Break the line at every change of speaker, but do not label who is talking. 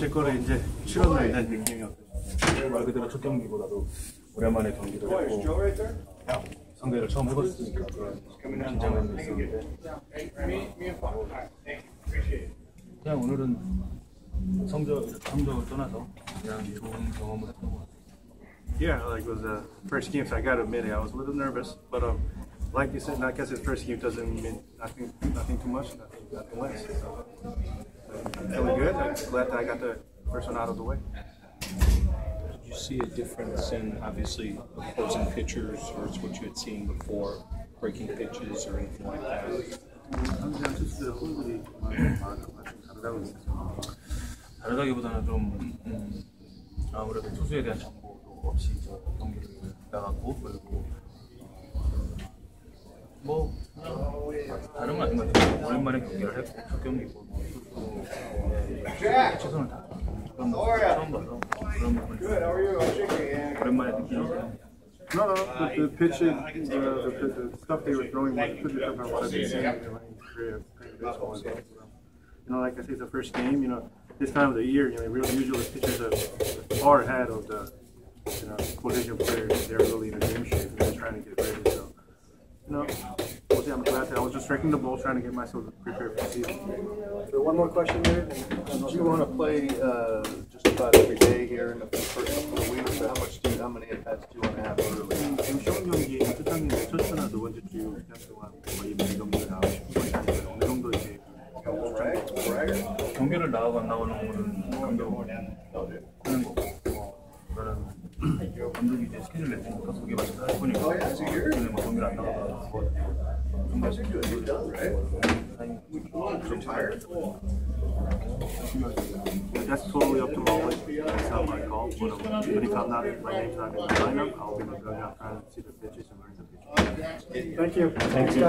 제 거를 이제 낸 느낌이었거든요. 말 그대로 첫 경기보다도 오랜만에 경기를 했고 상대를 처음 해봤으니까 그런 긴장감이 있었는데 그냥 오늘은 성적 성적을 떠나서 그냥 좋은 경험을 했던 것 같아요. Yeah, like it was the first game, so I gotta admit it. I was a little nervous, but um, like you said, I guess his first game doesn't mean nothing, nothing too much, nothing, nothing less. So glad that I got the first one out of the way.
Did you see a difference in obviously opposing pitchers versus what you had seen before, breaking pitches or anything like that?
상대한 투수들 홈들이 많아가지고 다르다고 느꼈어요. 다르다기보다는 좀 음, 아무래도 투수에 대한 정보도 없이 저 경기를 나갔고 그리고 뭐 그냥 다른 건 아닌 것 같아요. 오랜만에 경기를 했고 첫 경기고 뭐 Jack! How are you? Good, how are you? I'll shake your hand. No, no, the, the pitches, uh, the, the, stuff they were throwing was pretty different what I've been seeing in my career. You know, like I say, it's the first game, you know, this time of the year, you know, real usually the pitchers are far ahead of the, you know, position players. They're really in a game shape they're trying to get was just striking the ball, trying to get myself prepared for the season.
So one more question here. Did you want to play uh, just about every day here in the first couple of weeks? Or how much do you, how many at bats do you want to have early?
지금 시험 경기 첫 경기 첫 주나 두 번째 주 시간 동안 거의 매일 경기를 하고 싶은 건지 어느 정도 이제 경기를 나가고 안 나가는 거는 감독 하는 거고 뭐 그거는 감독이 이제 스케줄 냈으니까 거기에 맞춰서 할 거니까 그전에 뭐 경기를 안 나가고 뭐 정말 That's totally up to Molly. That's not my call. But, um, but if I'm not, my name's not in the lineup, I'll be looking out trying to see the pitches and learn the pitches.
Thank you. Thanks, guys.